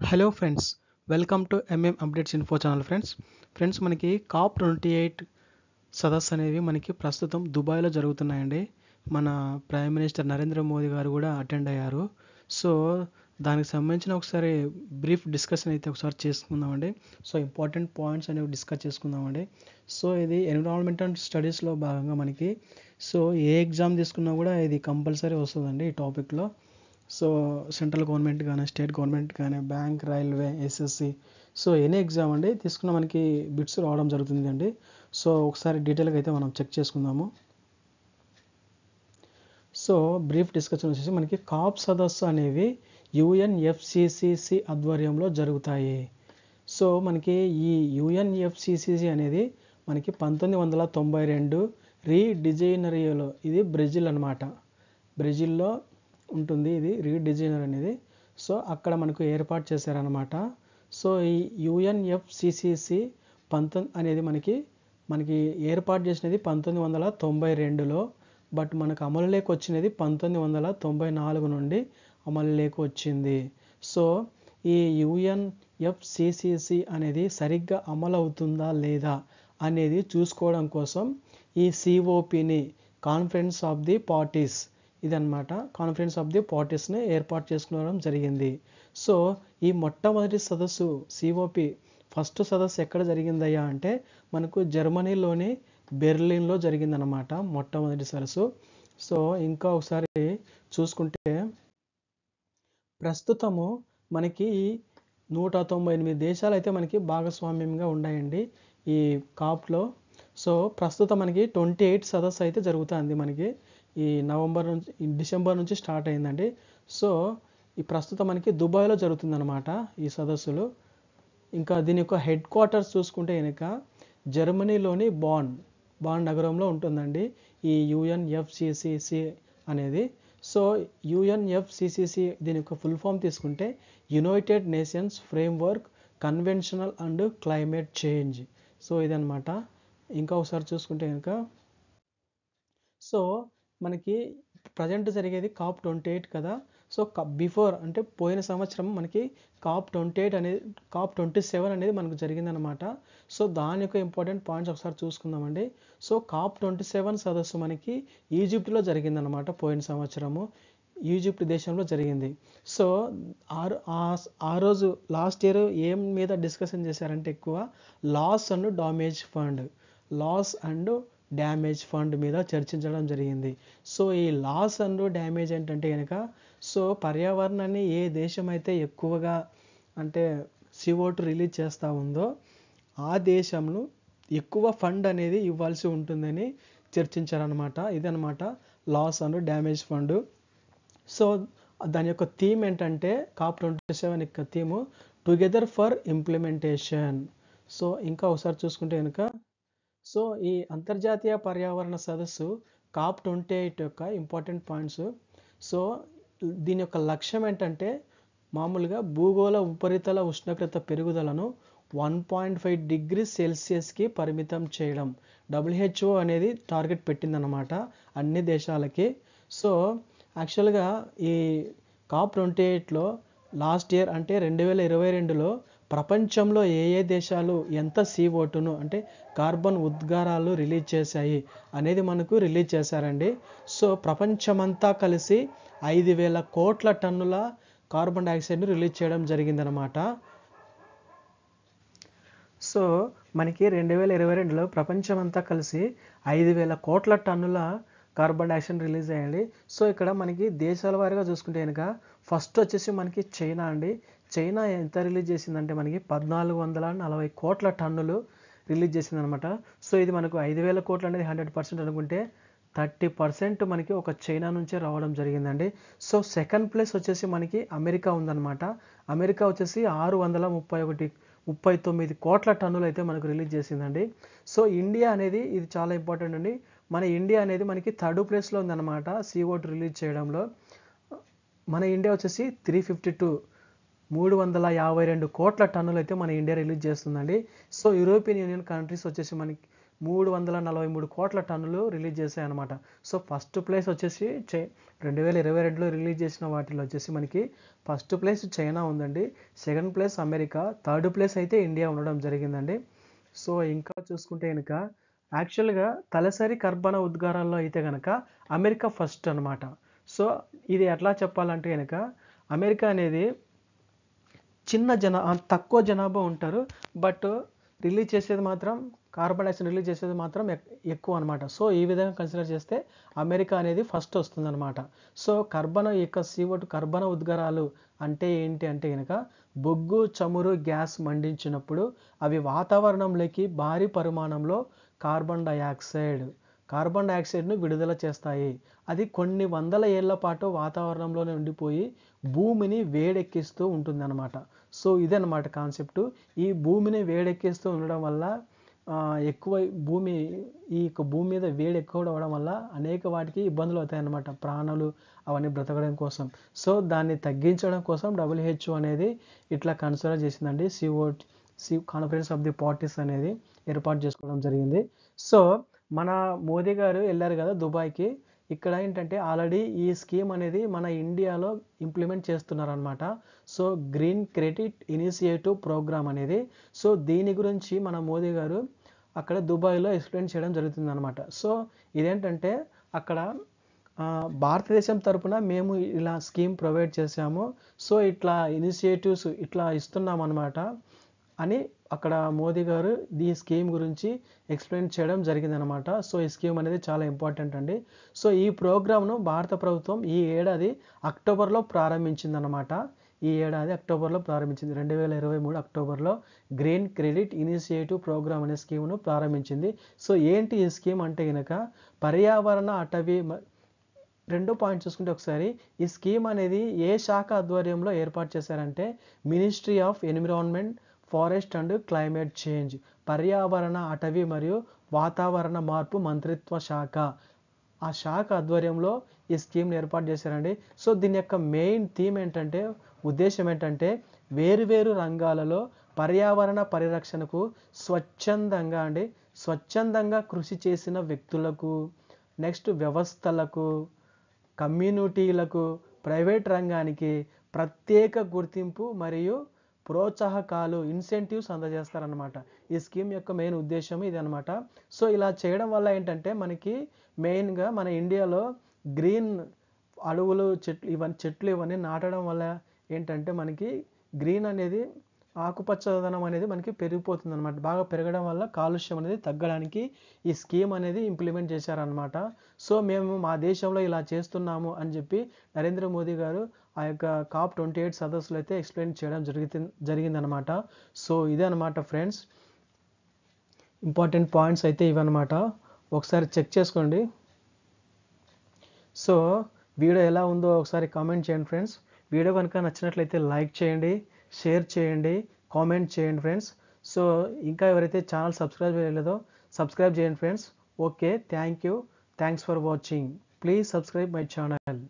Hello friends welcome to MM updates info channel friends friends మనకి COP twenty eight సదస్సు అనేవి మనకి ప్రస్తుతం దుబాయ్లో జరుగుతున్నాయండి. మన ప్రైమ్ మినిస్టర్ నరేంద్ర మోదీ గారు కూడా అటెండ్ అయ్యారు. సో దానికి సంబంధించిన ఒకసారి బ్రీఫ్ డిస్కషన్ అయితే ఒకసారి చేసుకుందామండి. సో ఇంపార్టెంట్ పాయింట్స్ అనేవి డిస్కస్ చేసుకుందామండి. సో ఇది ఎన్విరాన్మెంట్ అండ్ స్టడీస్లో భాగంగా మనకి. సో ఏ ఎగ్జామ్ తీసుకున్నా కూడా ఇది కంపల్సరీ వస్తుందండి ఈ టాపిక్లో సో సెంట్రల్ గవర్నమెంట్ కానీ స్టేట్ గవర్నమెంట్ కానీ bank railway SSC so any exam అండి. తీసుకున్న మనకి బిట్స్ రావడం జరుగుతుంది అండి సో ఒకసారి డీటెయిల్గా అయితే మనం చెక్ చేసుకుందాము. సో బ్రీఫ్ డిస్కషన్ వచ్చేసి మనకి కాప్ సదస్సు అనేవి యుఎన్ఎఫ్సిసిసి ఆధ్వర్యంలో జరుగుతాయి. సో మనకి ఈ యుఎన్ఎఫ్సిసిసి అనేది మనకి పంతొమ్మిది వందల తొంభై రెండు రీడిజైనరీలో ఇది బ్రెజిల్ అనమాట బ్రెజిల్లో ఉంటుంది. ఇది రీడ్ డిజైనర్ అనేది. సో అక్కడ మనకు ఏర్పాటు చేశారనమాట సో ఈ యుఎన్ఎఫ్సిసిసి పంతొమ్మిది అనేది మనకి మనకి ఏర్పాటు చేసినది పంతొమ్మిది వందల తొంభై రెండులో. బట్ మనకు అమలులోకి వచ్చినది పంతొమ్మిది వందల తొంభై నాలుగు నుండి అమలులోకి వచ్చింది. సో ఈ యుఎన్ఎఫ్సిసిసి అనేది సరిగ్గా అమలు అవుతుందా లేదా అనేది చూసుకోవడం కోసం ఈ సిఓపిని కాన్ఫరెన్స్ ఆఫ్ ది పార్టీస్ ఇదన్నమాట. కాన్ఫరెన్స్ ఆఫ్ ది పార్టీస్ని ఏర్పాటు చేసుకోవడం జరిగింది. సో ఈ మొట్టమొదటి సదస్సు సిఓపి ఫస్ట్ సదస్సు ఎక్కడ జరిగిందయ్యా అంటే మనకు జర్మనీలోని బెర్లిన్లో జరిగిందనమాట మొట్టమొదటి సదస్సు. సో ఇంకా ఒకసారి చూసుకుంటే ప్రస్తుతము మనకి నూట తొంభై ఎనిమిది దేశాలు అయితే మనకి భాగస్వామ్యంగా ఉన్నాయండి ఈ కాప్లో. సో ప్రస్తుతం మనకి ట్వంటీ ఎయిట్ సదస్సు అయితే జరుగుతుంది మనకి. ఈ నవంబర్ నుంచి డిసెంబర్ నుంచి స్టార్ట్ అయిందండి. సో ఈ ప్రస్తుతం మనకి దుబాయ్లో జరుగుతుందన్నమాట ఈ సదస్సులు. ఇంకా దీని యొక్క హెడ్ క్వార్టర్స్ చూసుకుంటే కనుక జర్మనీలోని బాన్ బాన్ నగరంలో ఉంటుందండి. ఈ యుఎన్ఎఫ్సిసిసి అనేది. సో యుఎన్ఎఫ్సిసిసి దీని యొక్క ఫుల్ ఫామ్ తీసుకుంటే united nations framework conventional and climate change. So ఇదనమాట ఇంకా ఒకసారి చూసుకుంటే కనుక సో మనకి ప్రజెంట్ జరిగేది కాప్ ట్వంటీ ఎయిట్ కదా సో బిఫోర్ అంటే పోయిన సంవత్సరం మనకి కాప్ ట్వంటీ ఎయిట్ అనేది కాప్ ట్వంటీ సెవెన్ అనేది మనకు జరిగిందనమాట సో దాని యొక్క ఇంపార్టెంట్ పాయింట్స్ ఒకసారి చూసుకుందామండి. సో కాప్ ట్వంటీ సెవెన్ సదస్సు మనకి ఈజిప్ట్లో జరిగిందనమాట పోయిన సంవత్సరము. ఈజిప్ట్ దేశంలో జరిగింది. సో ఆ రోజు లాస్ట్ ఇయర్ ఏం మీద డిస్కషన్ చేశారంటే ఎక్కువ? Loss and damage fund loss and damage fund మీద చర్చించడం జరిగింది. సో ఈ లాస్ అండ్ డ్యామేజ్ ఏంటంటే కనుక సో పర్యావరణాన్ని ఏ దేశం అయితే ఎక్కువగా అంటే సివోటు రిలీజ్ చేస్తూ ఉందో ఆ దేశంలో ఎక్కువ ఫండ్ అనేది ఇవ్వాల్సి ఉంటుందని చర్చించారనమాట ఇదనమాట loss and damage fund so దాని యొక్క థీమ్ ఏంటంటే కాప్ ట్వంటీ సెవెన్ యొక్క theme together for implementation so ఇంకా ఒకసారి చూసుకుంటే కనుక సో ఈ అంతర్జాతీయ పర్యావరణ సదస్సు కాప్ ట్వంటీ ఎయిట్ యొక్క ఇంపార్టెంట్ పాయింట్స్. సో దీని యొక్క లక్ష్యం ఏంటంటే మామూలుగా భూగోళ ఉపరితల ఉష్ణోగ్రత పెరుగుదలను వన్ పాయింట్ ఫైవ్ డిగ్రీ సెల్సియస్కి పరిమితం చేయడం. డబ్ల్యూహెచ్ఓ అనేది టార్గెట్ పెట్టిందనమాట అన్ని దేశాలకి. సో యాక్చువల్గా ఈ కాప్ ట్వంటీ ఎయిట్లో లాస్ట్ ఇయర్ అంటే రెండు వేల ఇరవై రెండులో ప్రపంచంలో ఏ ఏ దేశాలు ఎంత సీ ఓటును అంటే కార్బన్ ఉద్గారాలు రిలీజ్ చేశాయి అనేది మనకు రిలీజ్ చేశారండి. సో ప్రపంచమంతా కలిసి ఐదు వేల కోట్ల టన్నుల కార్బన్ డైఆక్సైడ్ను రిలీజ్ చేయడం జరిగిందనమాట సో మనకి రెండు వేల ఇరవై రెండులో ప్రపంచమంతా కలిసి ఐదు వేల కోట్ల టన్నుల కార్బన్ డైఆక్సైడ్ రిలీజ్ అయ్యండి సో ఇక్కడ మనకి దేశాల వారీగా చూసుకుంటే కనుక ఫస్ట్ వచ్చేసి మనకి చైనా అండి. చైనా ఎంత రిలీజ్ చేసిందంటే మనకి పద్నాలుగు వందల నలభై కోట్ల టన్నులు రిలీజ్ చేసిందనమాట. సో ఇది మనకు ఐదు వేల కోట్లు అనేది హండ్రెడ్ పర్సెంట్ అనుకుంటే థర్టీ పర్సెంట్ మనకి ఒక చైనా నుంచే రావడం జరిగిందండి. సో సెకండ్ ప్లేస్ వచ్చేసి మనకి అమెరికా ఉందన్నమాట అమెరికా వచ్చేసి ఆరు వందల ముప్పై ఒకటి ముప్పై తొమ్మిది కోట్ల టన్నులు అయితే మనకు రిలీజ్ చేసిందండి. సో ఇండియా అనేది ఇది చాలా ఇంపార్టెంట్ అండి. మన ఇండియా అనేది మనకి థర్డ్ ప్లేస్లో ఉందన్నమాట సీఓట్ రిలీజ్ చేయడంలో. మన ఇండియా వచ్చేసి త్రీ ఫిఫ్టీ టూ మూడు వందల యాభై రెండు కోట్ల టన్నులు అయితే మన ఇండియా రిలీజ్ చేస్తుందండి. సో యూరోపియన్ యూనియన్ కంట్రీస్ వచ్చేసి మనకి మూడు వందల నలభై మూడు కోట్ల టన్నులు రిలీజ్ చేశాయి అనమాట సో ఫస్ట్ ప్లేస్ వచ్చేసి చై రెండు వేల ఇరవై రెండులో రిలీజ్ చేసిన వాటిలో వచ్చేసి మనకి ఫస్ట్ ప్లేస్ చైనా ఉందండి. Second place America third place అయితే ఇండియా ఉండడం జరిగిందండి. సో ఇంకా చూసుకుంటే కనుక యాక్చువల్గా తలసరి కర్బన ఉద్గారాల్లో అయితే కనుక అమెరికా ఫస్ట్ అనమాట సో ఇది ఎట్లా చెప్పాలంటే కనుక అమెరికా అనేది చిన్న జనా తక్కువ జనాభా ఉంటారు. బట్ రిలీజ్ చేసేది మాత్రం కార్బన్ డైఆక్సైడ్ రిలీజ్ చేసేది మాత్రం ఎక్- ఎక్కువ అనమాట సో ఈ విధంగా కన్సిడర్ చేస్తే అమెరికా అనేది ఫస్ట్ వస్తుందన్నమాట. సో కర్బన యొక్క సీఓటు కర్బన ఉద్గారాలు అంటే ఏంటి అంటే కనుక బొగ్గు చమురు గ్యాస్ మండించినప్పుడు అవి వాతావరణంలోకి భారీ పరిమాణంలో కార్బన్ డయాక్సైడ్. కార్బన్ డయాక్సైడ్ను విడుదల చేస్తాయి. అది కొన్ని వందల ఏళ్ళ పాటు వాతావరణంలోనే ఉండిపోయి భూమిని వేడెక్కిస్తూ ఉంటుందన్నమాట. సో ఇదన్నమాట కాన్సెప్ట్. ఈ భూమిని వేడెక్కిస్తూ ఉండడం వల్ల ఎక్కువ భూమి ఈ యొక్క భూమి మీద వేడి ఎక్కువ అవడం వల్ల అనేక వాటికి ఇబ్బందులు అవుతాయన్నమాట. ప్రాణులు అవన్నీ బ్రతకడం కోసం. సో దాన్ని తగ్గించడం కోసం డబ్ల్యూహెచ్ఓ అనేది ఇట్లా కన్సిడర్ చేసిందండి. CO C conference of the parties అనేది. ఏర్పాటు చేసుకోవడం జరిగింది. సో మన మోదీ గారు వెళ్ళారు కదా దుబాయ్కి. ఇక్కడ ఏంటంటే ఆల్రెడీ ఈ స్కీమ్ అనేది మన ఇండియాలో ఇంప్లిమెంట్ చేస్తున్నారనమాట so green credit initiative program అనేది. సో దీని గురించి మన మోదీ గారు అక్కడ దుబాయ్లో ఎక్స్ప్లెయిన్ చేయడం జరుగుతుందన్నమాట. సో ఇదేంటంటే అక్కడ భారతదేశం తరపున మేము ఇలా స్కీమ్ ప్రొవైడ్ చేశాము. సో ఇట్లా ఇనిషియేటివ్స్ ఇట్లా ఇస్తున్నాం అనమాట అని అక్కడ మోదీ గారు ఈ స్కీమ్ గురించి ఎక్స్ప్లెయిన్ చేయడం జరిగిందనమాట సో ఈ స్కీమ్ అనేది చాలా ఇంపార్టెంట్ అండి. సో ఈ ప్రోగ్రామ్ను భారత ప్రభుత్వం ఈ ఏడాది అక్టోబర్లో ప్రారంభించిందనమాట ఈ ఏడాది అక్టోబర్లో ప్రారంభించింది. రెండు వేల ఇరవై మూడు అక్టోబర్లో గ్రీన్ క్రెడిట్ ఇనిషియేటివ్ ప్రోగ్రామ్ అనే స్కీమ్ను ప్రారంభించింది. సో ఏంటి ఈ స్కీమ్ అంటే కనుక పర్యావరణ అటవీ రెండో పాయింట్ చూసుకుంటే ఒకసారి ఈ స్కీమ్ అనేది ఏ శాఖ ఆధ్వర్యంలో ఏర్పాటు చేశారంటే ministry of environment forest and climate change పర్యావరణ అటవీ మరియు వాతావరణ మార్పు మంత్రిత్వ శాఖ. ఆ శాఖ ఆధ్వర్యంలో ఈ స్కీమ్ని ఏర్పాటు చేశారండి. సో దీని యొక్క మెయిన్ థీమ్ ఏంటంటే ఉద్దేశం ఏంటంటే వేరువేరు రంగాలలో పర్యావరణ పరిరక్షణకు స్వచ్ఛందంగా అండి స్వచ్ఛందంగా కృషి చేసిన వ్యక్తులకు నెక్స్ట్ వ్యవస్థలకు కమ్యూనిటీలకు ప్రైవేట్ రంగానికి ప్రత్యేక గుర్తింపు మరియు ప్రోత్సాహకాలు ఇన్సెంటివ్స్ అందజేస్తారనమాట ఈ స్కీమ్ యొక్క మెయిన్ ఉద్దేశం ఇది అనమాట సో ఇలా చేయడం వల్ల ఏంటంటే మనకి మెయిన్గా మన ఇండియాలో గ్రీన్ అడవులు చెట్లు ఇవన్నీ చెట్లు ఇవన్నీ నాటడం వల్ల ఏంటంటే మనకి గ్రీన్ అనేది ఆకుపచ్చదనం అనేది మనకి పెరిగిపోతుంది అనమాట బాగా పెరగడం వల్ల కాలుష్యం అనేది తగ్గడానికి ఈ స్కీమ్ అనేది ఇంప్లిమెంట్ చేశారనమాట సో మేము మా దేశంలో ఇలా చేస్తున్నాము అని చెప్పి నరేంద్ర మోదీ గారు ఆ యొక్క కాప్ ట్వంటీ ఎయిట్ సదస్సులు అయితే ఎక్స్ప్లెయిన్ చేయడం జరిగి జరిగిందనమాట సో ఇదే అనమాట ఫ్రెండ్స్. ఇంపార్టెంట్ పాయింట్స్ అయితే ఇవన్నమాట. ఒకసారి చెక్ చేసుకోండి. సో వీడియో ఎలా ఉందో ఒకసారి కామెంట్ చేయండి ఫ్రెండ్స్. వీడియో కనుక నచ్చినట్లయితే లైక్ చేయండి. షేర్ చేయండి కామెంట్ చేయండి ఫ్రెండ్స్. సో ఇంకా ఎవరైతే ఛానల్ సబ్స్క్రైబ్ చేయలేదో సబ్స్క్రైబ్ చేయండి friends. Okay thank you. Thanks for watching. Please subscribe my channel.